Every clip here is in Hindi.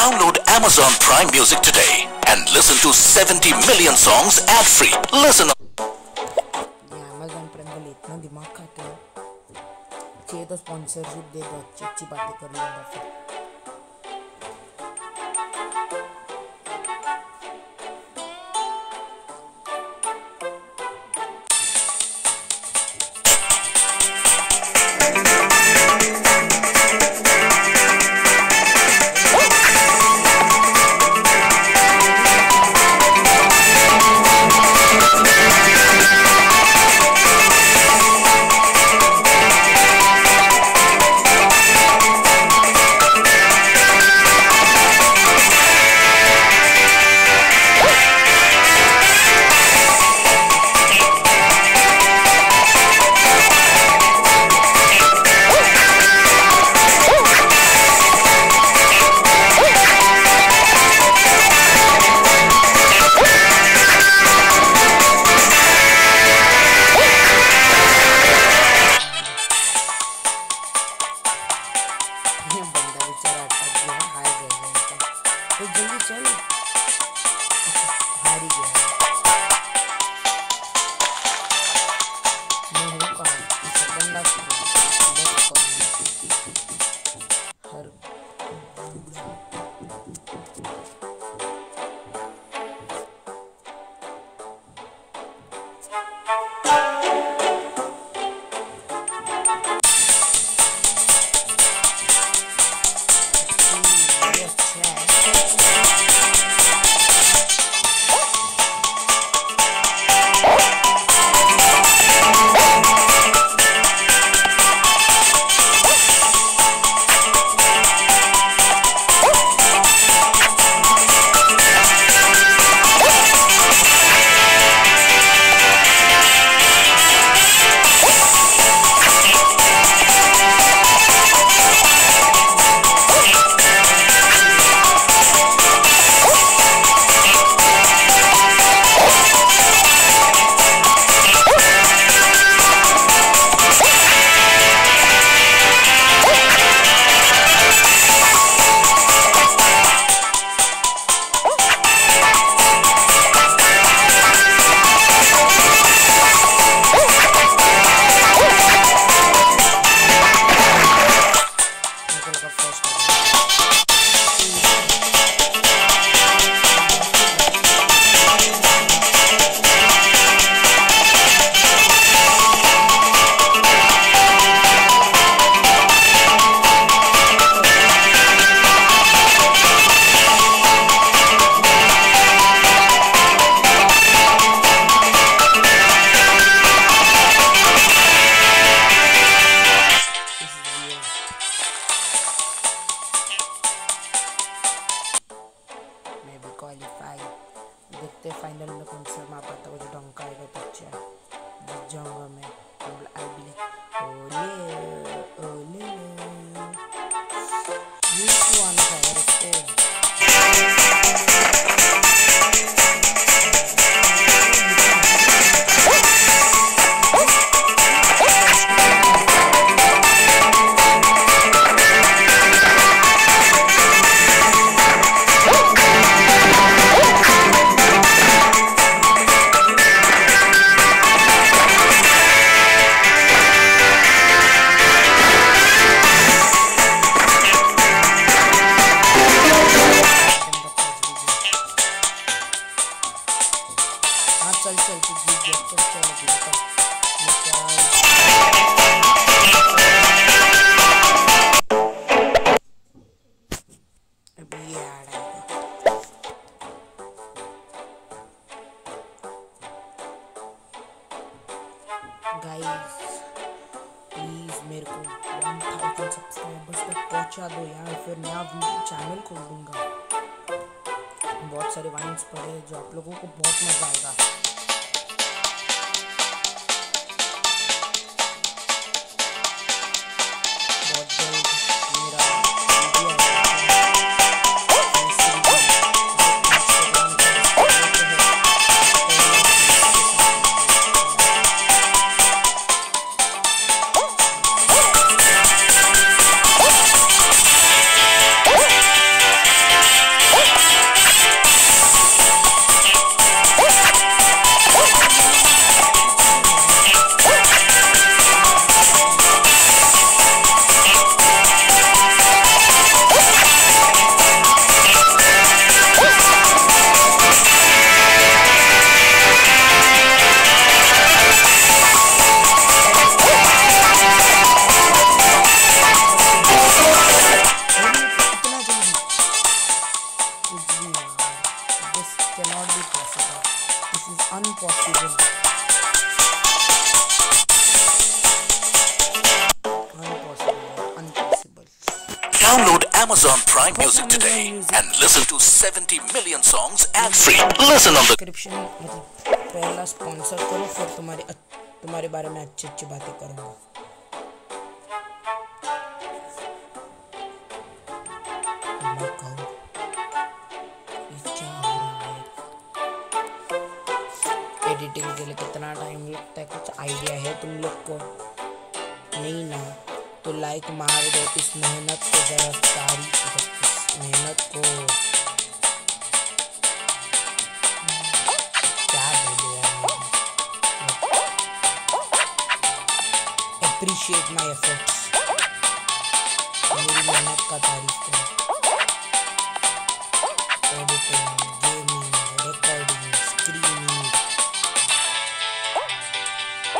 Download Amazon Prime Music today and listen to 70 million songs ad-free. Listen Amazon Prime इतना दिमाग खाते हैं तो स्पॉन्सरशिप दे दो अच्छी अच्छी बातें कर फिर кольцо, тут звезда, то, что она to 70 million songs ad free. Listen on the description मतलब पहला स्पॉन्सर करो, फिर तुम्हारे तुम्हारे बारे में अच्छी अच्छी बातें करूँगा। एडिटिंग के लिए कितना टाइम लगता है? कुछ आइडिया है तुम लोग को? नहीं ना। तो लाइक मार दो इस मेहनत को, जरा तारीफ़ मेहनत को। अप्रिशिएट माय एफर्ट्स मेरी मेहनत का तारीफ़ करो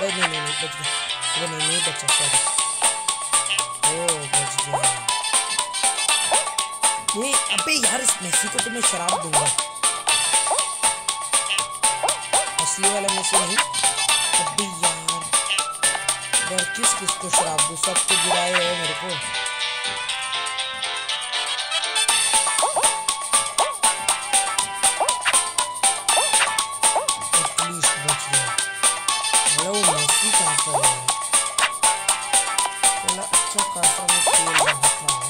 नहीं नहीं नहीं बच गया नहीं नहीं बचा सॉरी ओ बच गया अबे यार, इस मेसी को तो मैं शराब दूँगा। असली वाला मेसी नहीं अबे यार किस किस को शराब दो? सब तो गिराए है मेरे को। पर अच्छा खासा मैं खेल रहा था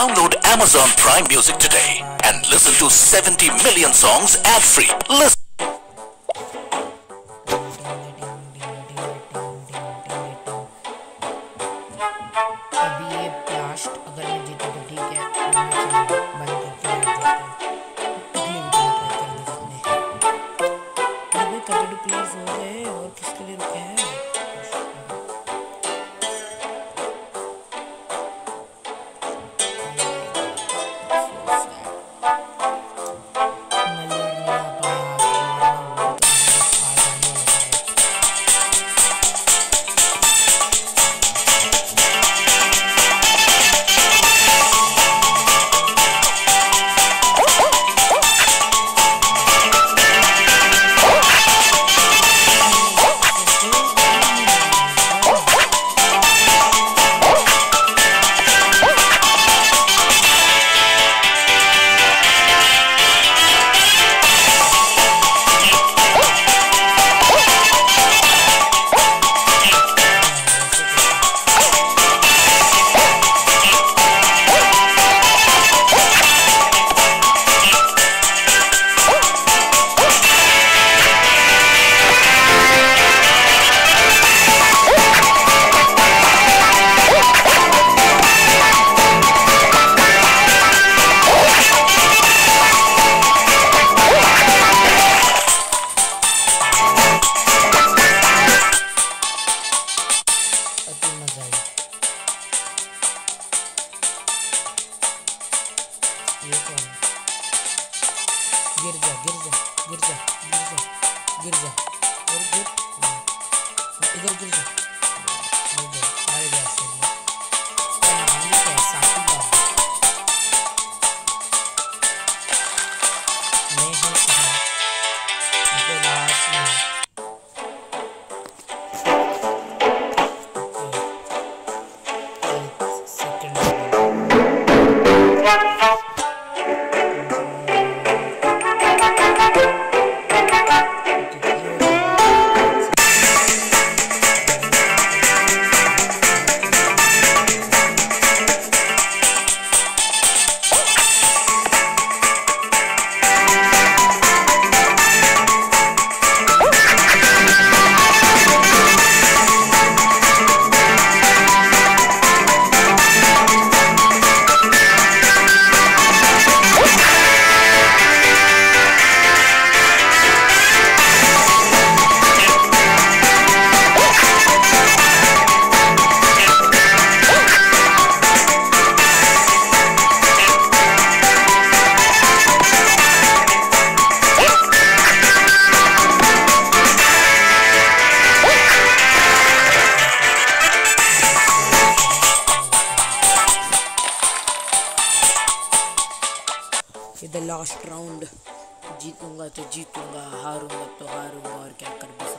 Download Amazon Prime Music today and listen to 70 million songs ad-free. Listen Gireceğim, gireceğim, gireceğim, gireceğim, gireceğim. Gir, gir. Gir, gireceğim. Gireceğim, hadi जीतूँगा तो जीतूँगा हारूँगा तो हारूँगा और क्या कर भी